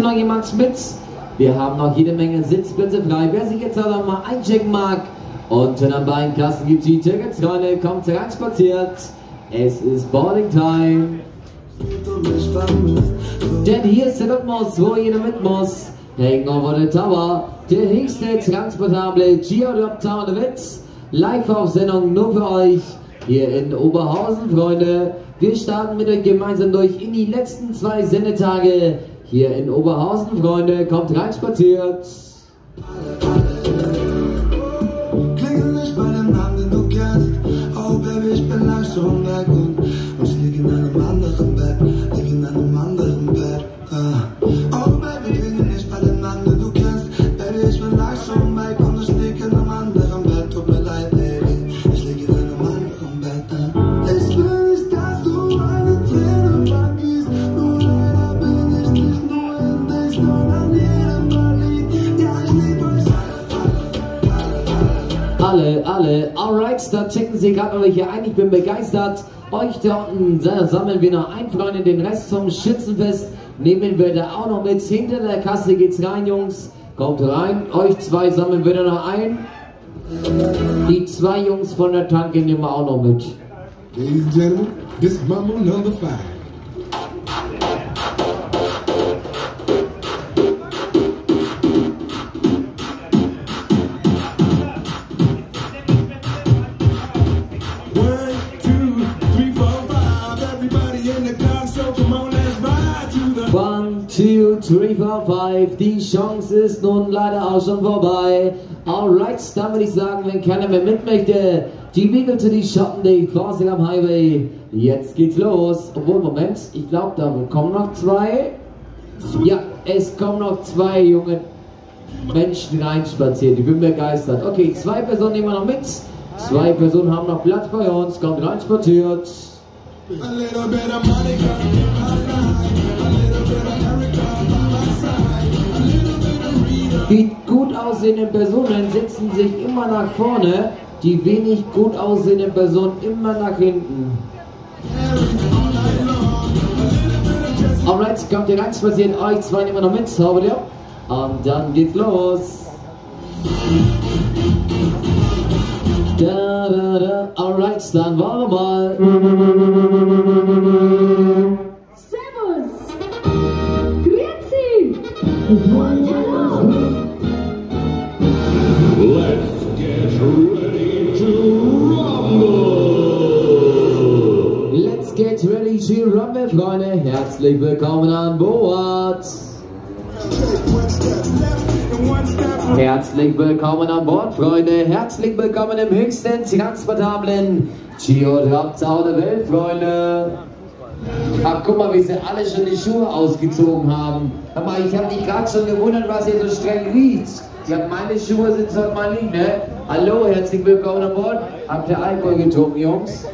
noch jemand mit? Wir haben noch jede Menge Sitzplätze frei. Wer sich jetzt aber mal einchecken mag, unten am Beinkasten gibt es die Tickets, Freunde. Kommt rein spaziert. Es ist Boarding Time. Denn hier ist der Rhythmus, wo jeder mit muss. Hang over the Tower, der höchste transportable der Witz. Live auf Sendung nur für euch hier in Oberhausen, Freunde. Wir starten mit euch gemeinsam durch in die letzten zwei Sendetage hier in Oberhausen, Freunde. Kommt rein spaziert. Alle, alle, alright, dann checken Sie gerade mal hier ein. Ich bin begeistert. Euch da unten da sammeln wir noch ein, Freunde. Den Rest vom Schützenfest nehmen wir da auch noch mit. Hinter der Kasse geht's rein, Jungs. Kommt rein. Euch zwei sammeln wir da noch ein. Die zwei Jungs von der Tanke nehmen wir auch noch mit. Ladies and gentlemen, this is Mambo number five. Four, five. Die Chance ist nun leider auch schon vorbei. Alright, dann würde ich sagen, wenn keiner mehr mit möchte, die zu die Schotten, die Vorsicht am Highway. Jetzt geht's los. Obwohl, Moment, ich glaube, da kommen noch zwei. Ja, es kommen noch zwei junge Menschen reinspaziert. Ich bin begeistert. Okay, zwei Personen nehmen wir noch mit. Zwei Personen haben noch Platz bei uns. Kommt reinspaziert. A little bit of Monica a little bit of Erica Die gut aussehenden Personen setzen sich immer nach vorne, die wenig gut aussehenden Personen immer nach hinten. Alright, kommt ihr rein, spazieren euch zwei nehmen wir noch mit, zaubert ihr? Und dann geht's los. Da, da, da. Alright, dann wollen wir mal. Servus! Grüezi! Rumble, Freunde. Herzlich willkommen an Bord. Herzlich willkommen an Bord, Freunde. Herzlich willkommen im höchsten transportablen Geodraptau der Welt, Freunde. Ach, guck mal, wie sie alle schon die Schuhe ausgezogen haben. Hör mal, ich habe mich gerade schon gewundert, was ihr so streng riecht. Ja, meine Schuhe sind heute mal liegen, ne? Hallo, herzlich willkommen an Bord. Habt ihr Alkohol getrunken, Jungs?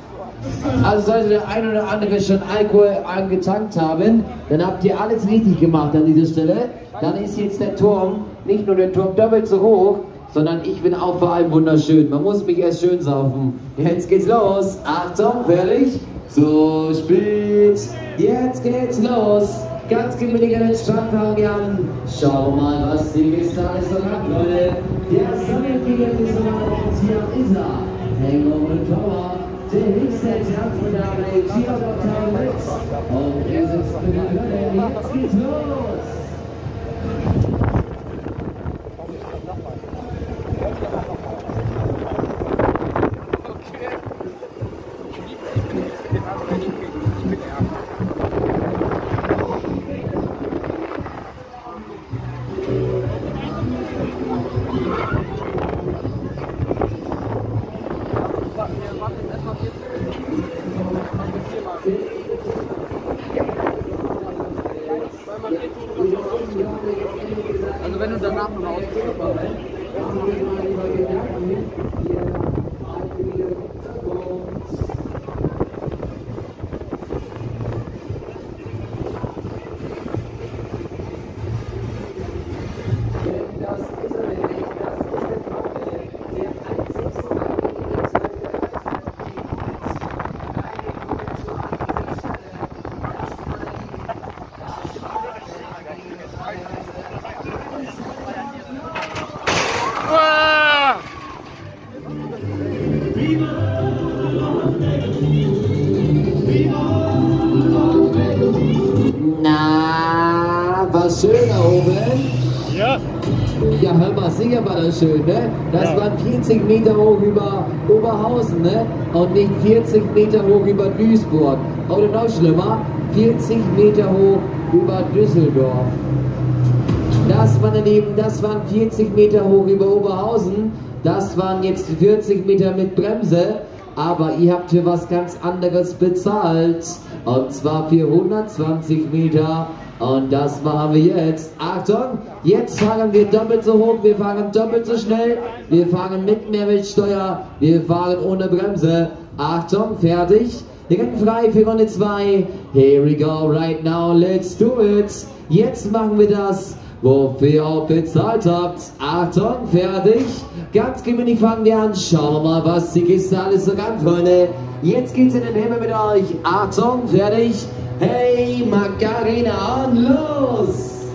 Also sollte der ein oder andere schon Alkohol angetankt haben, dann habt ihr alles richtig gemacht an dieser Stelle. Dann ist jetzt der Turm, nicht nur der Turm doppelt so hoch, sondern ich bin auch vor allem wunderschön. Man muss mich erst schön saufen. Jetzt geht's los. Achtung, fertig? So spät. Jetzt geht's los. Ganz gemütlich an den Strand an. Schau mal, was die Kiste alles so hat, Leute. Der Sonnenkrieger ist noch hier am Isar. Hangover Tower. Der höchste Transportable Geodoktor mit. Und er sitzt für die Hölle. Jetzt geht's los. Schön da oben. Ja, Ja, hör mal, sicher war das schön, ne? Das Ja. waren 40 Meter hoch über Oberhausen, ne? Und nicht 40 Meter hoch über Duisburg. Oder noch schlimmer, 40 Meter hoch über Düsseldorf. Das, meine Lieben, das waren 40 Meter hoch über Oberhausen. Das waren jetzt 40 Meter mit Bremse. Aber ihr habt für was ganz anderes bezahlt. Und zwar für 120 Meter. Und das machen wir jetzt. Achtung, jetzt fahren wir doppelt so hoch, wir fahren doppelt so schnell. Wir fahren mit Mehrwertsteuer, wir fahren ohne Bremse. Achtung, fertig. Rennen frei für Runde 2. Here we go, right now, let's do it. Jetzt machen wir das, wofür ihr auch bezahlt habt. Achtung, fertig. Ganz gemütlich fangen wir an. Schauen wir mal, was die Kiste alles so kann, Freunde. Jetzt geht's in den Himmel mit euch. Achtung, fertig. Hey, Macarena, und los!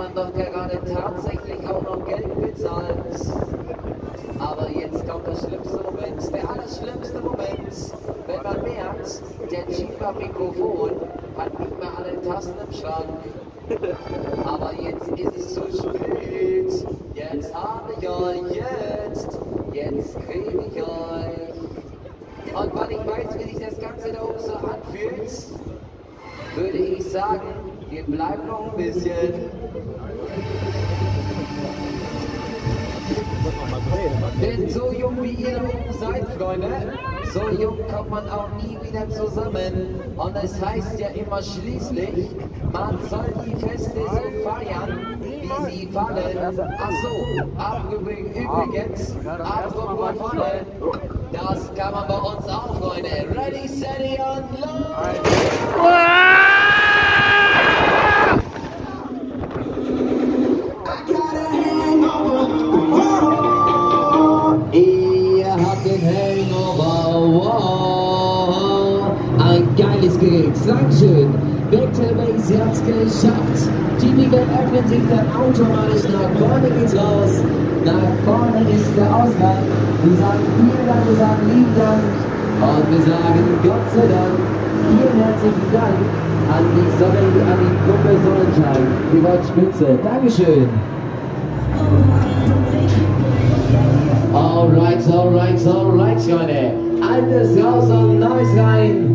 Man doch gerade tatsächlich auch noch Geld bezahlt. Aber jetzt kommt der schlimmste Moment, der allerschlimmste Moment, wenn man merkt, der Chifa-Mikrofon hat nicht mehr alle Tasten im Schrank. Aber jetzt ist es zu spät. Jetzt habe ich euch, jetzt, jetzt kriege ich euch. Und weil ich weiß, wie sich das Ganze da oben so anfühlt, würde ich sagen, wir bleiben noch ein bisschen. Denn so jung wie ihr da oben seid, Freunde, so jung kommt man auch nie wieder zusammen. Und es heißt ja immer schließlich, man soll die Feste so feiern, wie sie fallen. Ach so, ap- übrig- übrigens, apropos fallen, das kann man bei uns auch, Freunde. Ready, steady und los! Gerät, Dankeschön. Backtailbase, ihr habt's geschafft. Die Liga öffnet sich dann automatisch nach vorne geht's raus. Nach vorne ist der Ausgang. Wir sagen vielen Dank, wir sagen lieben Dank. Und wir sagen Gott sei Dank. Vielen herzlichen Dank an die Sonne, an die Gruppe Sonnenschein. Ihr wart spitze. Dankeschön. Alright, alright, alright, Freunde. Altes raus und Neues rein.